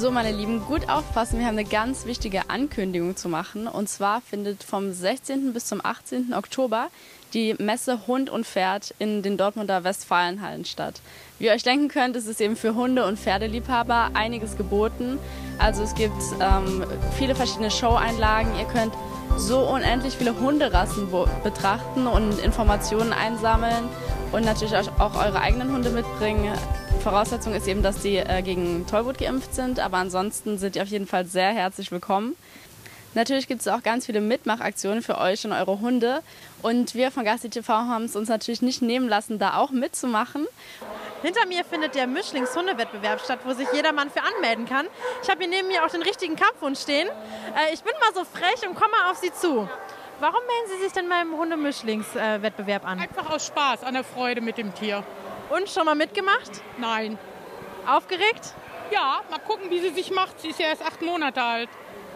So, meine Lieben, gut aufpassen. Wir haben eine ganz wichtige Ankündigung zu machen. Und zwar findet vom 16. bis zum 18. Oktober die Messe Hund und Pferd in den Dortmunder Westfalenhallen statt. Wie ihr euch denken könnt, ist es eben für Hunde- und Pferdeliebhaber einiges geboten. Also es gibt ähm, viele verschiedene Showeinlagen. Ihr könnt so unendlich viele Hunderassen betrachten und Informationen einsammeln und natürlich auch eure eigenen Hunde mitbringen. Voraussetzung ist eben, dass die äh, gegen Tollwut geimpft sind, aber ansonsten sind die auf jeden Fall sehr herzlich willkommen. Natürlich gibt es auch ganz viele Mitmachaktionen für euch und eure Hunde. Und wir von Gasti TV haben es uns natürlich nicht nehmen lassen, da auch mitzumachen. Hinter mir findet der Mischlings-Hundewettbewerb statt, wo sich jedermann für anmelden kann. Ich habe hier neben mir auch den richtigen Kampfhund stehen. Äh, ich bin mal so frech und komme auf Sie zu. Warum melden Sie sich denn beim Hundemischlings-Wettbewerb an? Einfach aus Spaß, an der Freude mit dem Tier. Und schon mal mitgemacht? Nein. Aufgeregt? Ja, mal gucken, wie sie sich macht. Sie ist ja erst acht Monate alt.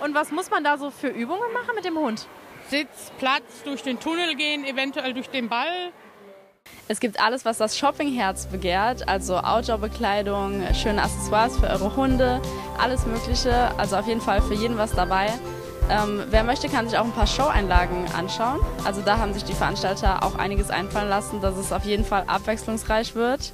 Und was muss man da so für Übungen machen mit dem Hund? Sitz, Platz, durch den Tunnel gehen, eventuell durch den Ball. Es gibt alles, was das Shoppingherz begehrt, also Outdoor-Bekleidung, schöne Accessoires für eure Hunde, alles Mögliche. Also auf jeden Fall für jeden was dabei. Ähm, wer möchte, kann sich auch ein paar Show-Einlagen anschauen. Also da haben sich die Veranstalter auch einiges einfallen lassen, dass es auf jeden Fall abwechslungsreich wird.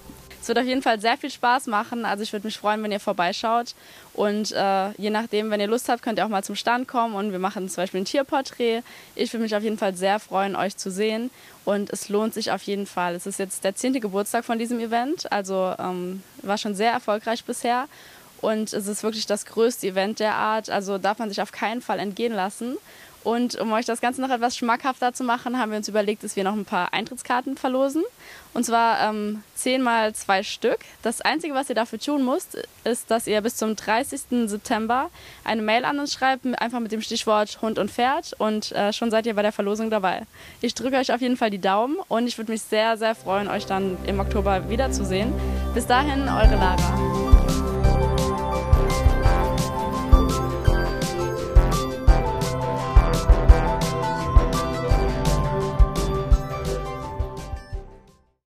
Es wird auf jeden Fall sehr viel Spaß machen. Also ich würde mich freuen, wenn ihr vorbeischaut. Und äh, je nachdem, wenn ihr Lust habt, könnt ihr auch mal zum Stand kommen und wir machen zum Beispiel ein Tierporträt. Ich würde mich auf jeden Fall sehr freuen, euch zu sehen. Und es lohnt sich auf jeden Fall. Es ist jetzt der zehnte Geburtstag von diesem Event. Also ähm, war schon sehr erfolgreich bisher. Und es ist wirklich das größte Event der Art, also darf man sich auf keinen Fall entgehen lassen. Und um euch das Ganze noch etwas schmackhafter zu machen, haben wir uns überlegt, dass wir noch ein paar Eintrittskarten verlosen. Und zwar ähm, 10 mal zwei Stück. Das Einzige, was ihr dafür tun müsst, ist, dass ihr bis zum 30. September eine Mail an uns schreibt, einfach mit dem Stichwort Hund und Pferd. Und äh, schon seid ihr bei der Verlosung dabei. Ich drücke euch auf jeden Fall die Daumen und ich würde mich sehr, sehr freuen, euch dann im Oktober wiederzusehen. Bis dahin, eure Lara.